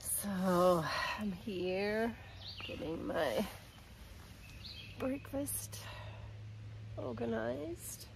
So I'm here getting my breakfast organized.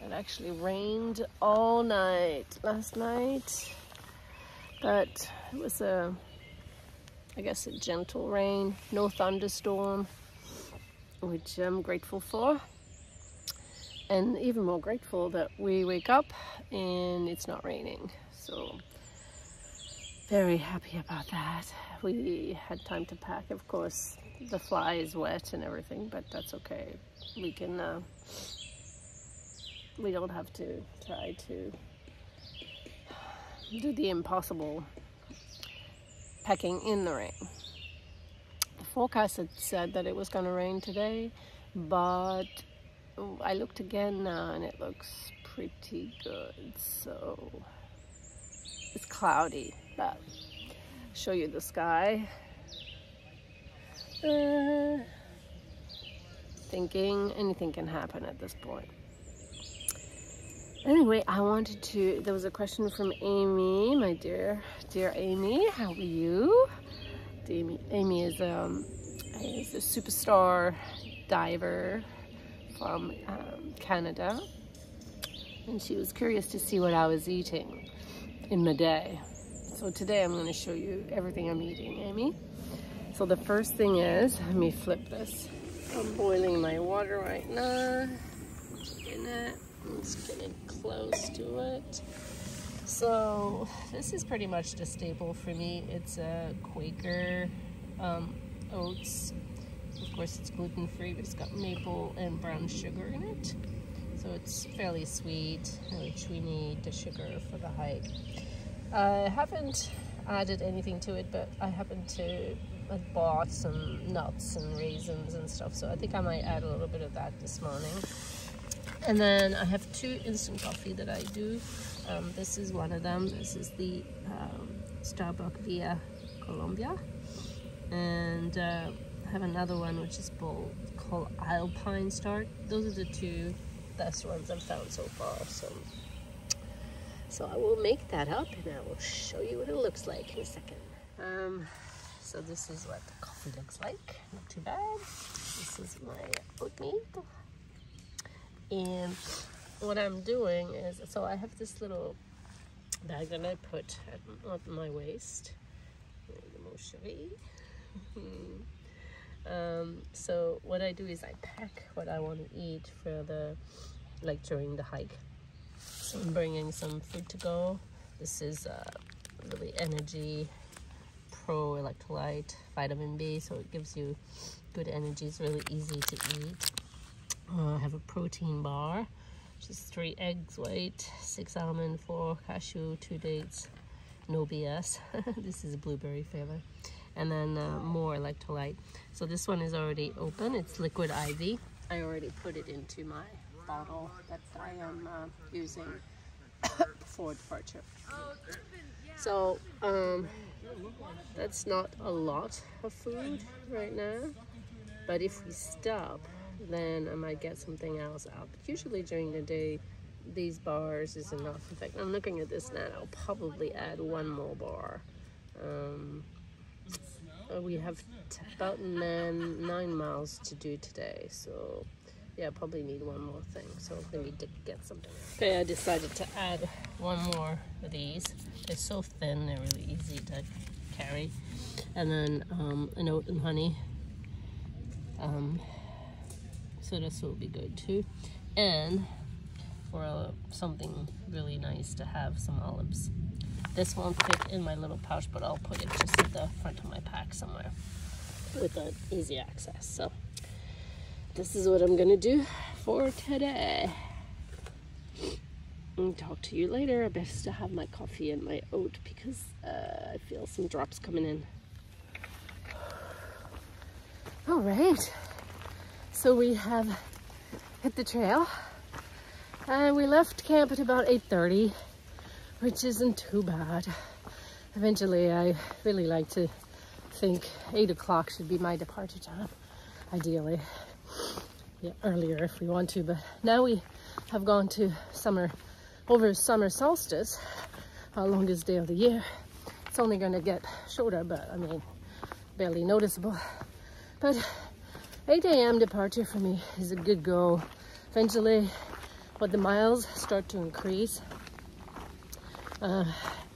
It actually rained all night last night, but it was a, I guess a gentle rain, no thunderstorm, which I'm grateful for. And even more grateful that we wake up and it's not raining. So, very happy about that. We had time to pack, of course. The fly is wet and everything, but that's okay. We can. Uh, we don't have to try to do the impossible packing in the rain. The forecast had said that it was going to rain today, but I looked again now and it looks pretty good. So it's cloudy, but show you the sky. Uh, thinking anything can happen at this point. Anyway, I wanted to, there was a question from Amy, my dear, dear Amy, how are you? Amy, Amy is, um, is a superstar diver from um, Canada. And she was curious to see what I was eating in the day. So today I'm going to show you everything I'm eating, Amy. So the first thing is, let me flip this. I'm boiling my water right now. In it. It's getting close to it. So this is pretty much the staple for me. It's a Quaker um, oats. Of course, it's gluten-free, but it's got maple and brown sugar in it. So it's fairly sweet, which we need the sugar for the hike. I haven't added anything to it, but I happen to have bought some nuts and raisins and stuff. So I think I might add a little bit of that this morning. And then I have two instant coffee that I do. Um, this is one of them. This is the um, Starbucks Via Colombia. And uh, I have another one which is called Alpine Start. Those are the two best ones I've found so far. So, so I will make that up and I will show you what it looks like in a second. Um, so this is what the coffee looks like. Not too bad. This is my oatmeal and what I'm doing is so I have this little bag that I put at, at my waist um, so what I do is I pack what I want to eat for the like during the hike so I'm bringing some food to go this is uh, really energy pro electrolyte vitamin B so it gives you good energy it's really easy to eat uh, I have a protein bar, which is three eggs white, six almond, four cashew, two dates, no BS. this is a blueberry flavor. And then uh, more electrolyte. So this one is already open. It's liquid IV. I already put it into my bottle that I am uh, using for departure. So um, that's not a lot of food right now. But if we stop then I might get something else out. But usually during the day, these bars is enough. In fact, I'm looking at this now. I'll probably add one more bar. Um, we have about nine, nine miles to do today, so yeah, probably need one more thing. So we need to get something. Okay, I decided to add one more of these. They're so thin, they're really easy to carry. And then um, an oat and honey. Um, so this will be good too and for uh, something really nice to have some olives this won't fit in my little pouch but I'll put it just at the front of my pack somewhere with an easy access. So this is what I'm gonna do for today. And talk to you later. I best to have my coffee and my oat because uh, I feel some drops coming in. All right. So we have hit the trail. And we left camp at about 8.30, which isn't too bad. Eventually, I really like to think 8 o'clock should be my departure time, ideally. yeah, earlier if we want to, but now we have gone to summer, over summer solstice, our longest day of the year. It's only gonna get shorter, but I mean, barely noticeable. But 8 a.m. departure for me is a good goal. Eventually, but the miles start to increase. Uh,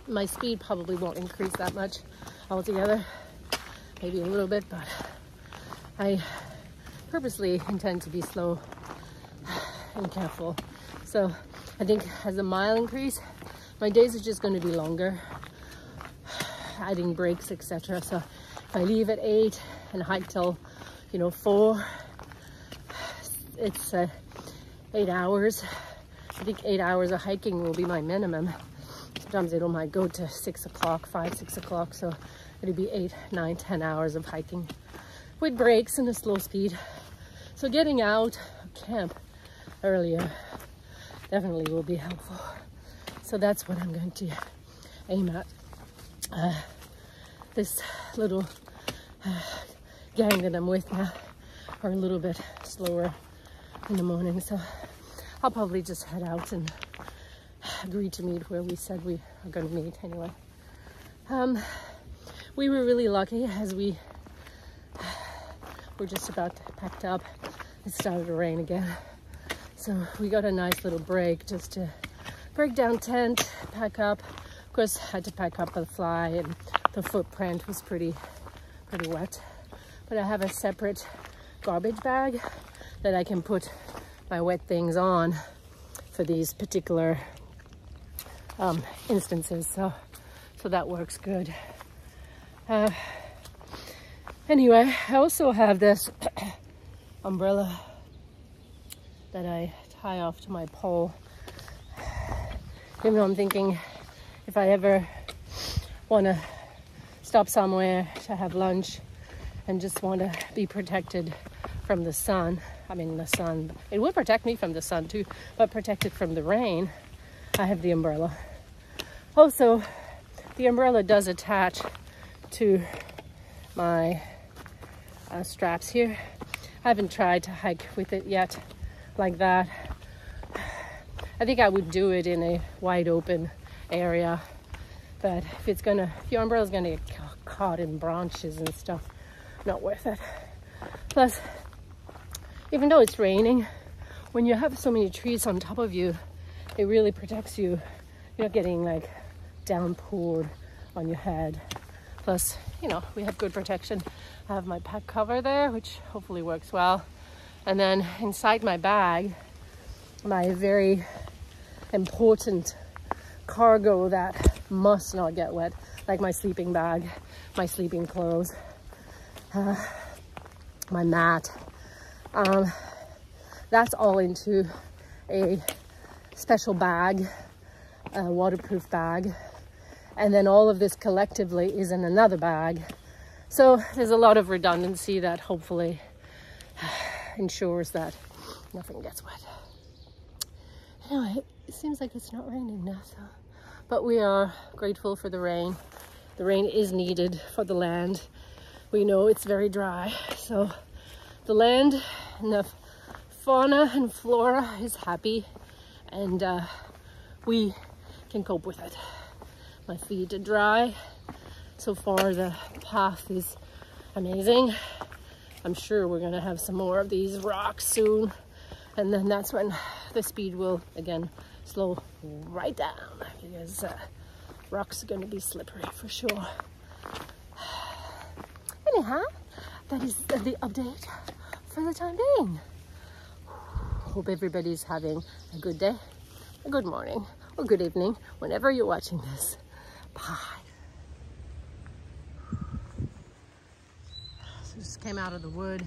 my speed probably won't increase that much altogether, maybe a little bit, but I purposely intend to be slow and careful. So I think as the mile increase, my days are just going to be longer, adding breaks, etc. So if I leave at eight and hike till, you know, four, it's uh, eight hours. I think eight hours of hiking will be my minimum. Sometimes I don't mind go to six o'clock, five, six o'clock. So it'll be eight, nine, ten hours of hiking with breaks and a slow speed. So getting out of camp earlier definitely will be helpful. So that's what I'm going to aim at. Uh, this little uh, gang that I'm with now are a little bit slower in the morning. So I'll probably just head out and agree to meet where we said we are going to meet anyway. Um, we were really lucky as we were just about packed up. It started to rain again. So we got a nice little break just to break down tent, pack up. Of course, had to pack up the fly and the footprint was pretty, pretty wet. But I have a separate garbage bag that I can put my wet things on for these particular um, instances. So, so that works good. Uh, anyway, I also have this umbrella that I tie off to my pole. Even though I'm thinking if I ever want to stop somewhere to have lunch and just want to be protected from the sun, I mean the sun, it would protect me from the sun too, but protected from the rain, I have the umbrella. Also, the umbrella does attach to my uh, straps here. I haven't tried to hike with it yet like that. I think I would do it in a wide open area. But if it's gonna, if your umbrella's gonna get caught in branches and stuff, not worth it. Plus, even though it's raining, when you have so many trees on top of you, it really protects you. You're not getting like downpoured on your head. Plus, you know, we have good protection. I have my pack cover there, which hopefully works well. And then inside my bag, my very important cargo that must not get wet, like my sleeping bag, my sleeping clothes, uh, my mat. Um, that's all into a special bag, waterproof bag. And then all of this collectively is in another bag. So there's a lot of redundancy that hopefully ensures that nothing gets wet. Anyway, it seems like it's not raining now, so. But we are grateful for the rain. The rain is needed for the land. We know it's very dry, so the land and the fauna and flora is happy and uh, we can cope with it. My feet are dry. So far the path is amazing. I'm sure we're gonna have some more of these rocks soon. And then that's when the speed will again slow right down because uh, rocks are gonna be slippery for sure. Anyhow, that is the update for the time being. Hope everybody's having a good day, a good morning, or good evening, whenever you're watching this. Bye. just came out of the wood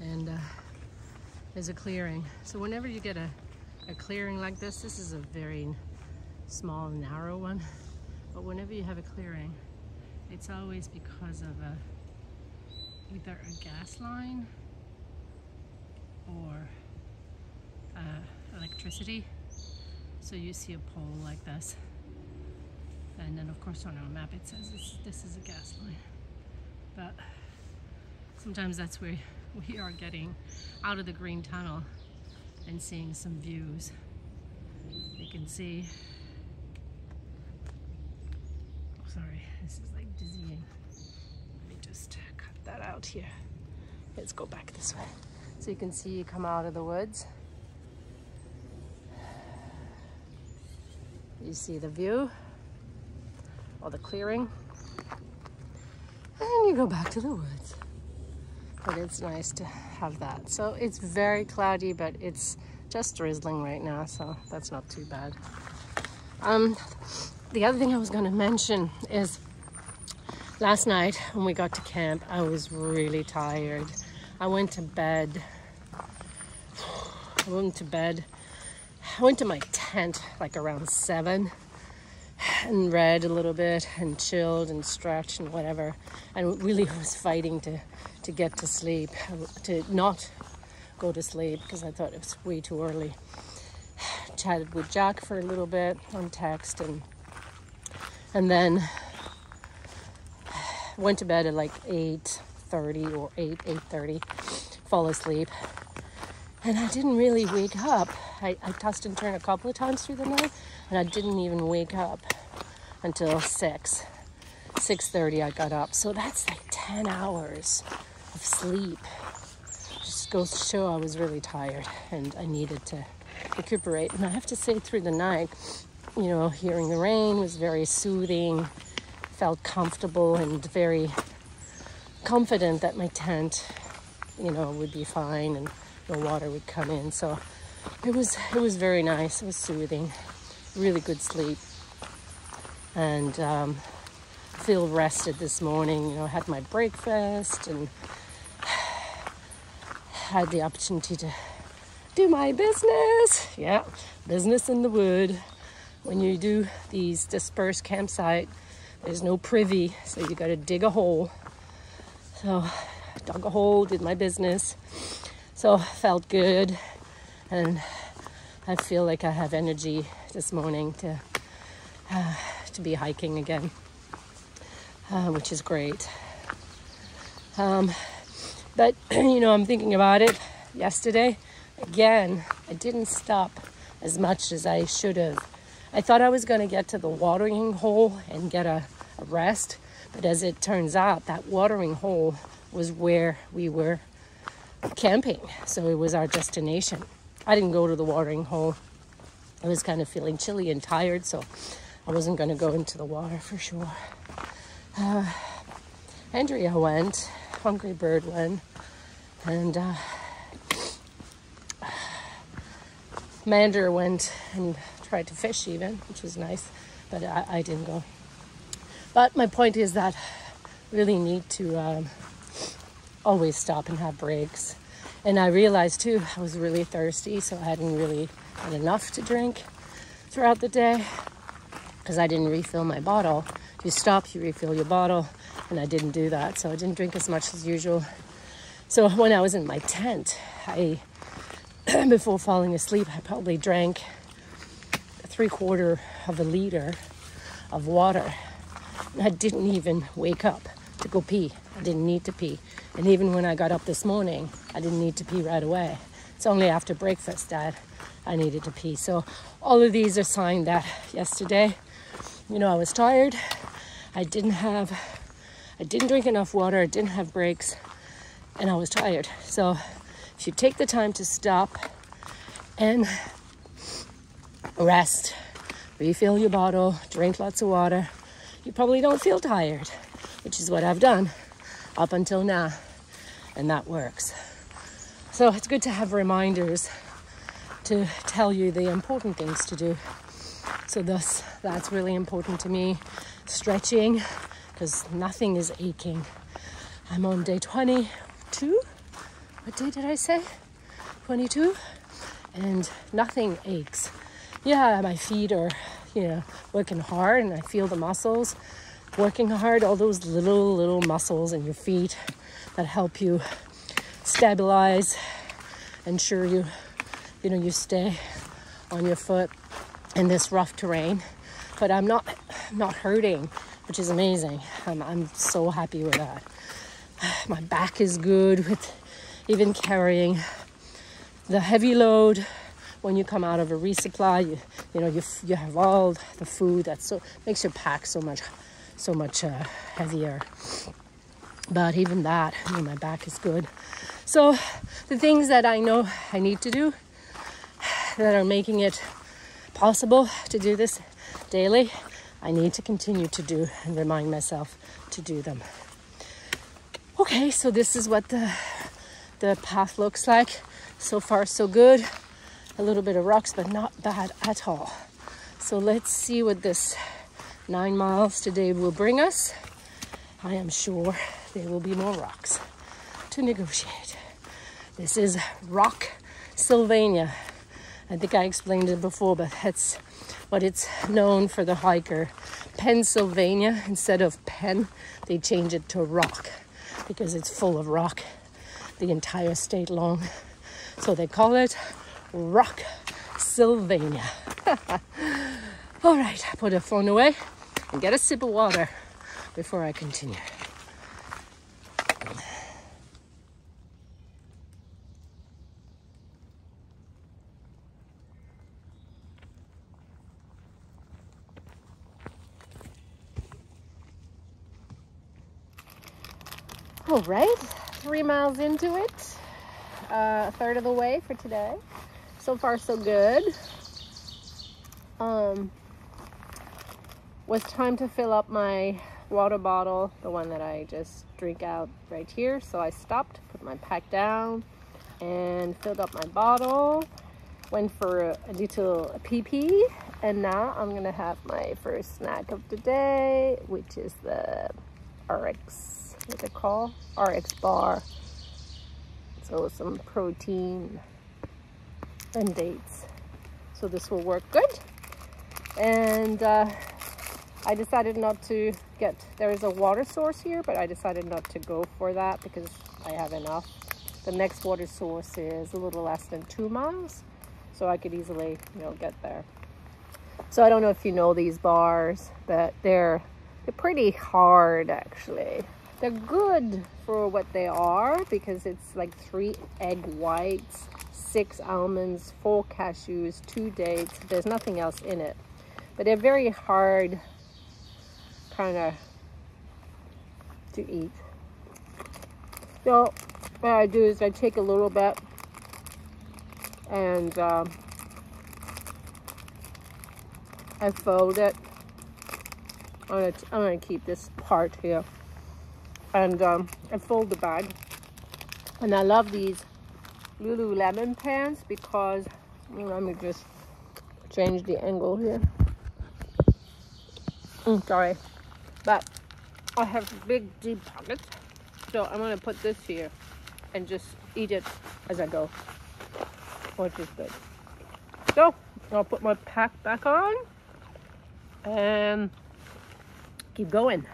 and uh, there's a clearing. So whenever you get a, a clearing like this, this is a very small, narrow one, but whenever you have a clearing, it's always because of a, either a gas line or uh, electricity. So you see a pole like this. And then of course on our map it says this, this is a gas line. But sometimes that's where we are getting out of the green tunnel and seeing some views. You can see, oh, sorry, this is like dizzying. Let me just cut that out here. Let's go back this way. So you can see you come out of the woods. You see the view or the clearing. And you go back to the woods. But it's nice to have that. So it's very cloudy, but it's just drizzling right now, so that's not too bad. Um, the other thing I was going to mention is last night when we got to camp, I was really tired. I went to bed. I went to bed. I went to my tent like around seven and read a little bit and chilled and stretched and whatever. And really was fighting to to get to sleep to not go to sleep because I thought it was way too early. Chatted with Jack for a little bit on text and and then went to bed at like 8:30 or 8 8:30 fall asleep. And I didn't really wake up I, I tossed and turned a couple of times through the night and I didn't even wake up until 6. 6.30 I got up. So that's like 10 hours of sleep. Just goes to show I was really tired and I needed to recuperate. And I have to say through the night, you know, hearing the rain was very soothing, felt comfortable and very confident that my tent, you know, would be fine and no water would come in. So it was it was very nice. It was soothing, really good sleep, and um, feel rested this morning. You know, had my breakfast and had the opportunity to do my business. Yeah, business in the wood. When you do these dispersed campsite, there's no privy, so you got to dig a hole. So, dug a hole, did my business. So felt good and I feel like I have energy this morning to uh, to be hiking again, uh, which is great. Um, but you know, I'm thinking about it. Yesterday, again, I didn't stop as much as I should have. I thought I was going to get to the watering hole and get a, a rest, but as it turns out, that watering hole was where we were camping, so it was our destination. I didn't go to the watering hole. I was kind of feeling chilly and tired, so I wasn't going to go into the water for sure. Uh, Andrea went, Hungry Bird went, and uh, Mander went and tried to fish even, which was nice, but I, I didn't go. But my point is that really need to um, always stop and have breaks and I realized too, I was really thirsty, so I hadn't really had enough to drink throughout the day because I didn't refill my bottle. You stop, you refill your bottle, and I didn't do that, so I didn't drink as much as usual. So when I was in my tent, I before falling asleep, I probably drank three quarter of a liter of water. I didn't even wake up to go pee. I didn't need to pee. And even when I got up this morning, I didn't need to pee right away. It's only after breakfast that I needed to pee. So all of these are signs that yesterday, you know, I was tired. I didn't have, I didn't drink enough water. I didn't have breaks and I was tired. So if you take the time to stop and rest, refill your bottle, drink lots of water, you probably don't feel tired which is what I've done up until now, and that works. So it's good to have reminders to tell you the important things to do. So thus, that's really important to me. Stretching, because nothing is aching. I'm on day 22. What day did I say? 22. And nothing aches. Yeah, my feet are, you know, working hard and I feel the muscles working hard, all those little, little muscles in your feet that help you stabilize, ensure you, you know, you stay on your foot in this rough terrain. But I'm not, not hurting, which is amazing. I'm, I'm so happy with that. My back is good with even carrying the heavy load when you come out of a resupply you, you know you, you have all the food that so makes your pack so much so much uh, heavier. But even that I mean, my back is good. So the things that i know i need to do that are making it possible to do this daily i need to continue to do and remind myself to do them. Okay so this is what the the path looks like. So far so good. A little bit of rocks, but not bad at all. So let's see what this nine miles today will bring us. I am sure there will be more rocks to negotiate. This is Rock Sylvania. I think I explained it before, but that's what it's known for the hiker. Pennsylvania, instead of pen, they change it to rock because it's full of rock the entire state long. So they call it Rock Sylvania. All right, I put the phone away and get a sip of water before I continue. All right, three miles into it, uh, a third of the way for today so far so good. Um, was time to fill up my water bottle, the one that I just drink out right here. So I stopped, put my pack down and filled up my bottle. Went for a little pee pee and now I'm gonna have my first snack of the day, which is the RX, what's it called? RX bar. So some protein and dates. So this will work good. And uh, I decided not to get, there is a water source here, but I decided not to go for that because I have enough. The next water source is a little less than two miles, so I could easily, you know, get there. So I don't know if you know these bars, but they're, they're pretty hard actually. They're good for what they are because it's like three egg whites six almonds, four cashews, two dates. There's nothing else in it. But they're very hard kind of to eat. So what I do is I take a little bit and um, I fold it. I'm gonna, I'm keep this part here. And um, I fold the bag. And I love these Lululemon pants because let me just change the angle here. Mm, sorry, but I have big deep pockets, so I'm gonna put this here and just eat it as I go, which is good. So I'll put my pack back on and keep going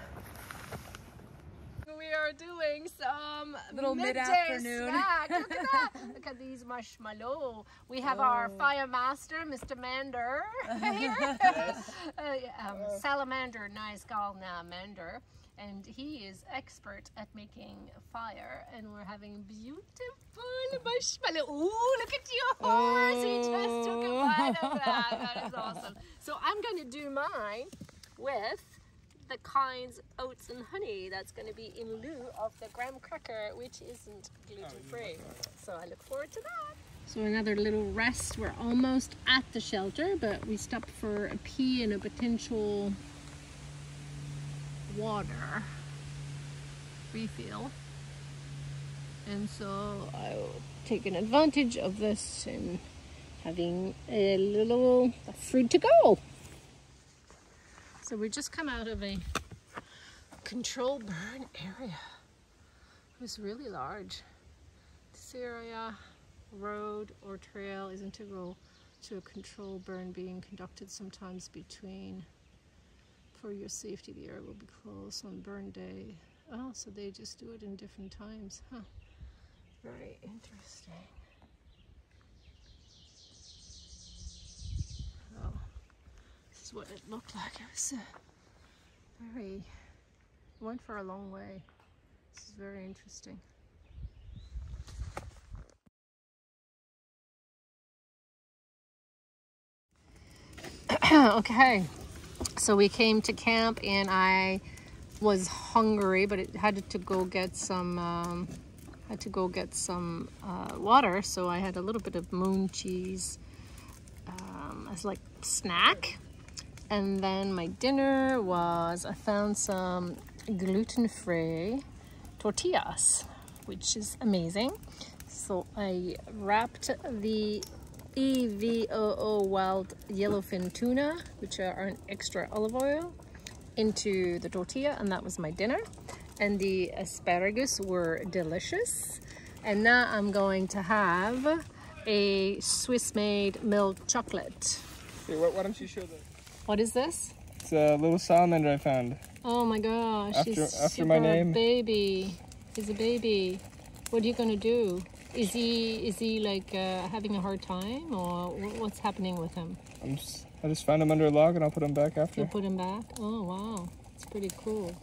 doing some little mid-afternoon snack. Look at that! Look at these marshmallow. We have oh. our fire master, Mr. Mander, here. yes. uh, um, salamander, nice called now Mander. And he is expert at making fire, and we're having beautiful marshmallow. Ooh, look at your horse! Oh. He just took a bite of that. That is awesome. So I'm going to do mine with the kinds oats and honey that's going to be in lieu of the graham cracker which isn't gluten-free. Oh, so I look forward to that. So another little rest. We're almost at the shelter but we stopped for a pee and a potential water refill. And so I'll take an advantage of this and having a little fruit to go so we just come out of a control burn area. It was really large. This area, road or trail, is integral to a control burn being conducted sometimes between. For your safety, the area will be closed on burn day. Oh, so they just do it in different times. Huh. Very interesting. what it looked like. It was a very, went for a long way. This is very interesting. okay, so we came to camp and I was hungry, but it had to go get some, um, had to go get some uh, water. So I had a little bit of moon cheese um, as like snack and then my dinner was I found some gluten-free tortillas, which is amazing. So I wrapped the EVOO wild yellowfin tuna, which are an extra olive oil, into the tortilla, and that was my dinner. And the asparagus were delicious. And now I'm going to have a Swiss-made milk chocolate. Why don't you show them? What is this? It's a little salamander I found. Oh my gosh, After- he's after my name. baby. He's a baby. What are you gonna do? Is he is he like uh, having a hard time or what's happening with him? I'm just, I just found him under a log and I'll put him back after. You'll put him back? Oh wow, it's pretty cool.